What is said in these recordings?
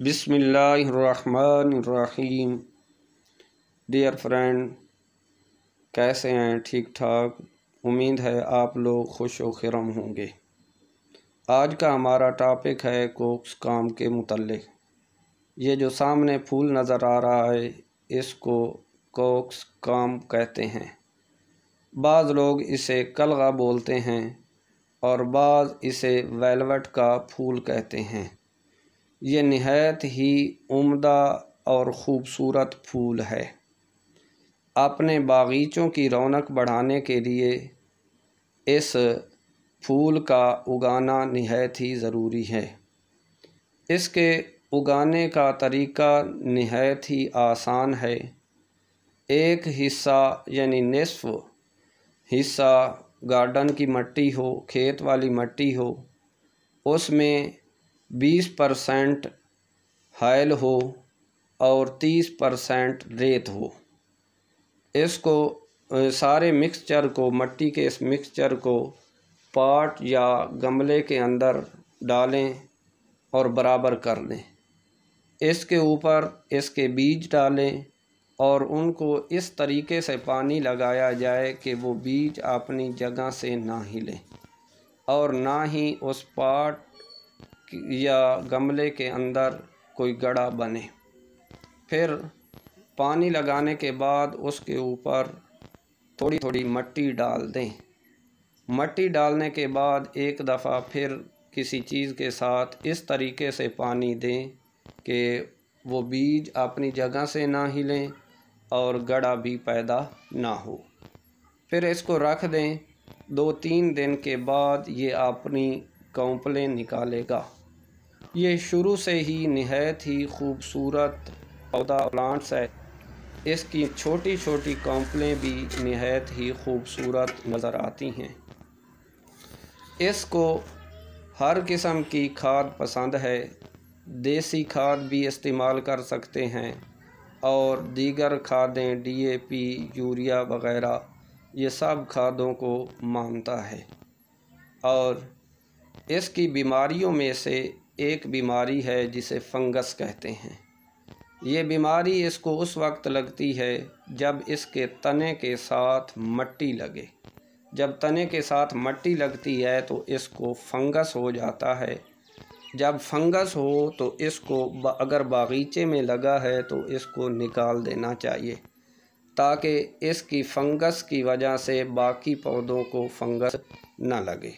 बिसमीम dear friend कैसे हैं? ठीक ठाक। उम्मीद है आप लोग खुश व खरम होंगे। आज का हमारा टॉपिक है कोक्स काम के मुतल ये जो सामने फूल नज़र आ रहा है, इसको कोक्स काम कहते हैं। बाज़ लोग इसे कलगा बोलते हैं और बाज़ इसे वेलवेट का फूल कहते हैं। ये नहायत ही उम्दा और ख़ूबसूरत फूल है। अपने बागीचों की रौनक बढ़ाने के लिए इस फूल का उगाना नहायत ही ज़रूरी है। इसके उगाने का तरीका नहायत ही आसान है। एक हिस्सा यानी नसफ़ हिस्सा गार्डन की मट्टी हो, खेत वाली मट्टी हो, उसमें बीस परसेंट हायल हो और तीस परसेंट रेत हो। इसको सारे मिक्सचर को, मट्टी के इस मिक्सचर को पाट या गमले के अंदर डालें और बराबर कर लें। इसके ऊपर इसके बीज डालें और उनको इस तरीके से पानी लगाया जाए कि वो बीज अपनी जगह से ना हिलें और ना ही उस पाट या गमले के अंदर कोई गड़ा बने। फिर पानी लगाने के बाद उसके ऊपर थोड़ी थोड़ी मट्टी डाल दें। मट्टी डालने के बाद एक दफ़ा फिर किसी चीज़ के साथ इस तरीके से पानी दें कि वो बीज अपनी जगह से ना हिलें और गड़ा भी पैदा ना हो। फिर इसको रख दें। दो तीन दिन के बाद ये अपनी कौंपलें निकालेगा। ये शुरू से ही नहायत ही खूबसूरत पौधा प्लांट्स है। इसकी छोटी छोटी कौंपलें भी नहायत ही खूबसूरत नज़र आती हैं। इसको हर किस्म की खाद पसंद है। देसी खाद भी इस्तेमाल कर सकते हैं और दीगर खादें डीएपी यूरिया वगैरह, ये सब खादों को मानता है। और इसकी बीमारियों में से एक बीमारी है जिसे फंगस कहते हैं। ये बीमारी इसको उस वक्त लगती है जब इसके तने के साथ मट्टी लगे। जब तने के साथ मट्टी लगती है तो इसको फंगस हो जाता है। जब फंगस हो तो इसको अगर बागीचे में लगा है तो इसको निकाल देना चाहिए, ताकि इसकी फंगस की वजह से बाकी पौधों को फंगस न लगे।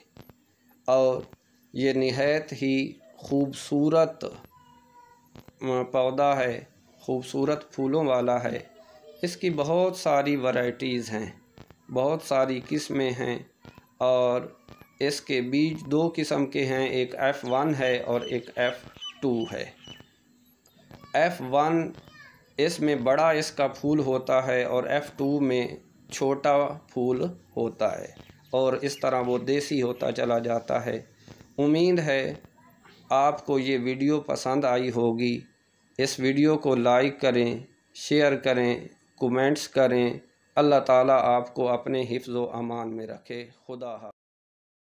और ये नहायत ही खूबसूरत पौधा है, खूबसूरत फूलों वाला है। इसकी बहुत सारी वैरायटीज़ हैं, बहुत सारी किस्में हैं और इसके बीज दो किस्म के हैं, एक एफ़ वन है और एक एफ़ टू है। एफ़ वन इसमें बड़ा इसका फूल होता है और एफ़ टू में छोटा फूल होता है और इस तरह वो देसी होता चला जाता है। उम्मीद है आपको ये वीडियो पसंद आई होगी। इस वीडियो को लाइक करें, शेयर करें, कमेंट्स करें। अल्लाह ताला आपको अपने हिफ्ज़ अमान में रखे। खुदा